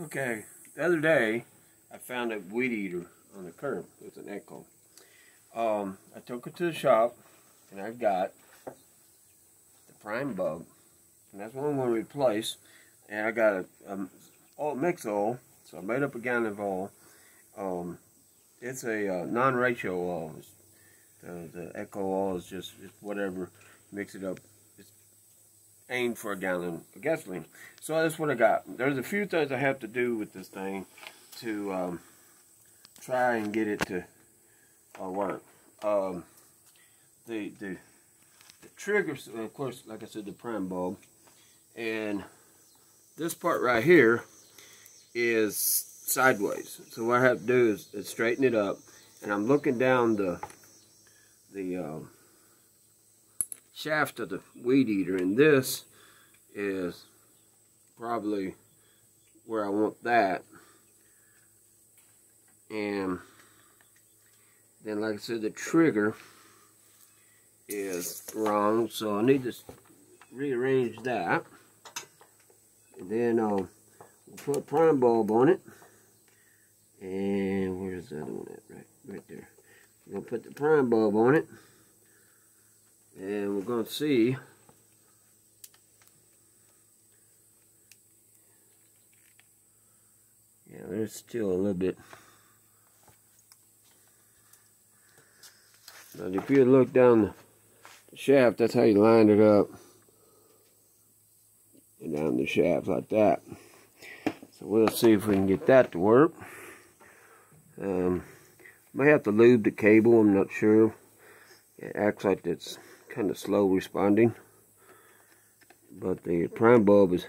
Okay, the other day I found a weed eater on the curb with an echo. Um, I took it to the shop and I got the prime bulb, and that's what I'm going to replace. And I got a, a oil, mix oil, so I made up a gallon of oil. Um, it's a uh, non-ratio oil. It's, the, the echo oil is just, just whatever, mix it up aimed for a gallon of gasoline. So that's what I got. There's a few things I have to do with this thing to um, try and get it to uh, work. Um, the, the the trigger, of course, like I said, the prime bulb, and this part right here is sideways. So what I have to do is, is straighten it up, and I'm looking down the the um, shaft of the weed eater and this is probably where I want that. And then like I said the trigger is wrong so I need to rearrange that. And then uh, we'll put a prime bulb on it. And where's the other one at? Right right there. Gonna put the prime bulb on it and we're going to see. Yeah there's still a little bit. Now if you look down the shaft that's how you line it up. And down the shaft like that. So we'll see if we can get that to work. Um, may have to lube the cable I'm not sure. It acts like it's kind of slow responding. But the prime bulb is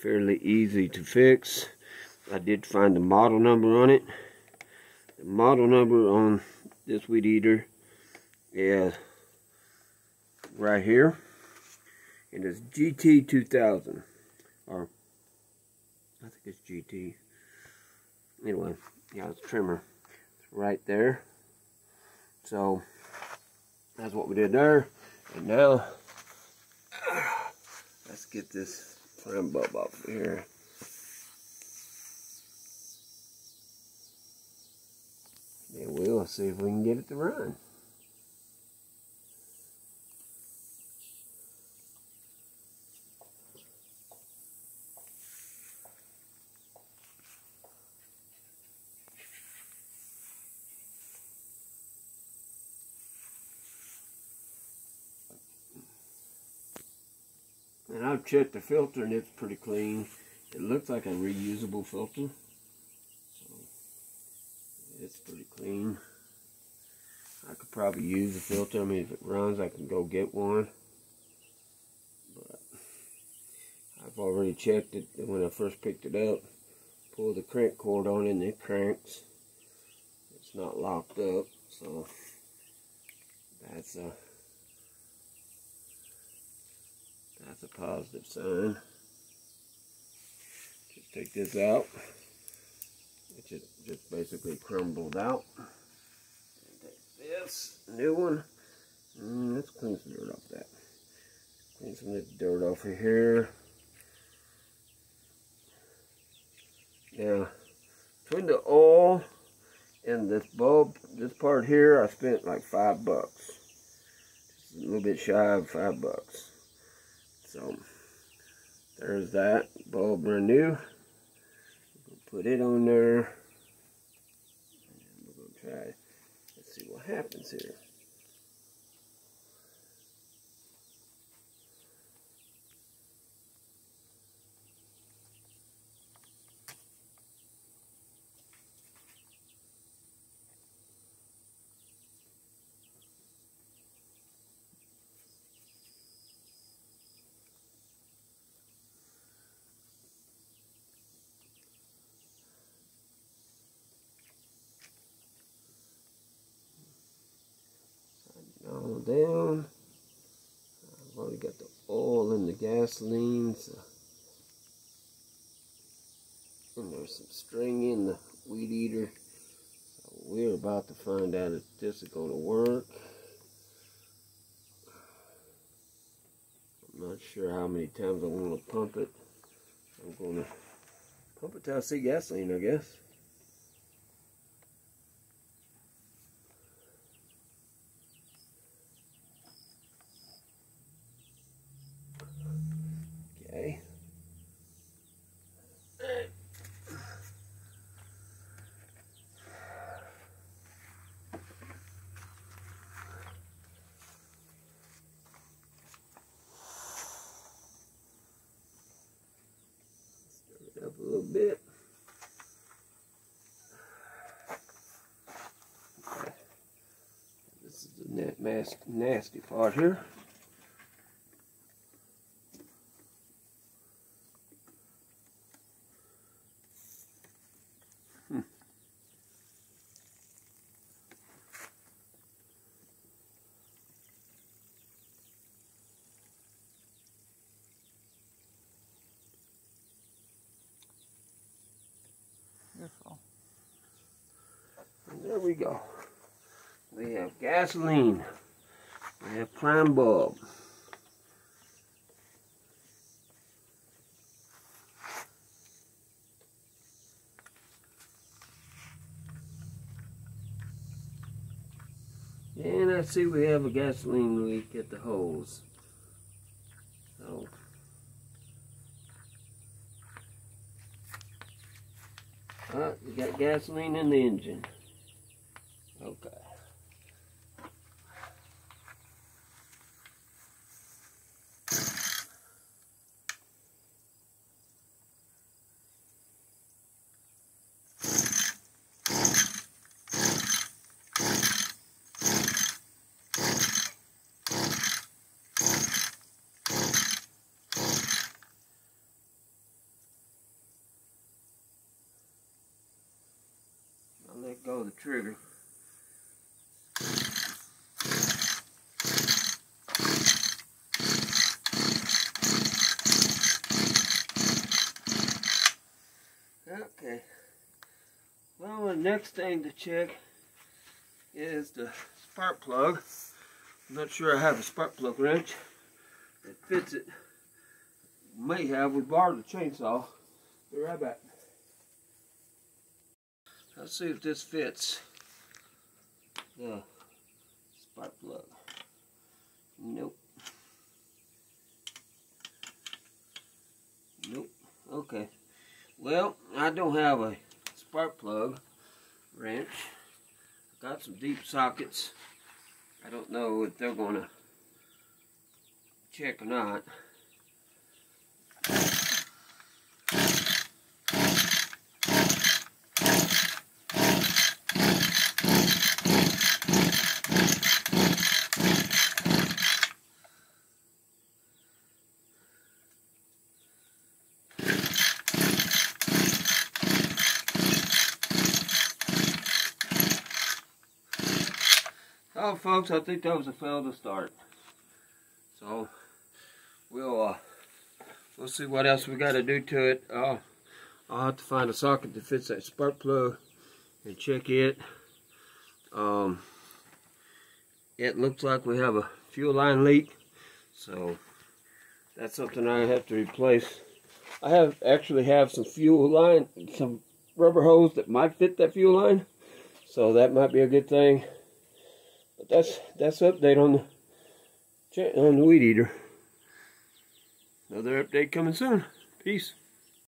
fairly easy to fix. I did find the model number on it. The model number on this weed eater is right here. And it's GT2000. Or, I think it's GT. Anyway, yeah, it's trimmer. It's right there. So, that's what we did there. And now, let's get this prime bulb of here. And we'll see if we can get it to run. I've checked the filter and it's pretty clean. It looks like a reusable filter. So it's pretty clean. I could probably use the filter. I mean, if it runs, I can go get one. But I've already checked it when I first picked it up. Pull the crank cord on and it cranks. It's not locked up, so that's a That's a positive sign. Just take this out. It just, basically crumbled out. Take this new one. Mm, let's clean some dirt off that. Clean some of dirt off of here. Now, between the oil and this bulb, this part here, I spent like five bucks. Just a little bit shy of five bucks. So there's that bulb renew. Put it on there. And we're gonna try. Let's see what happens here. all down. I've already got the oil and there's some string in the weed eater. So we're about to find out if this is going to work. I'm not sure how many times I want to pump it. I'm going to Pump it till I see gasoline, I guess. Okay. Stir it up a little bit. This is the net mas- nasty part here. And there we go. We have gasoline. We have prime bulb. And I see we have a gasoline leak at the hose. So Uh, you got gasoline in the engine. Okay. I'll let go of the trigger. Okay. Well, the next thing to check is the spark plug. I'm not sure I have a spark plug wrench that fits it. May have. We borrowed a chainsaw. Be right back. Let's see if this fits the spark plug. Nope. Nope. Okay. Well, I don't have a spark plug wrench. Got some deep sockets. I don't know if they're gonna check or not. Oh, folks, I think that was a fail to start. So, we'll, uh, we'll see what else we got to do to it. Uh, I'll have to find a socket that fits that spark plug and check it. Um, it looks like we have a fuel line leak. So, that's something I have to replace. I have actually have some fuel line, some rubber hose that might fit that fuel line. So that might be a good thing. That's that's update on the on the weed eater. Another update coming soon. Peace.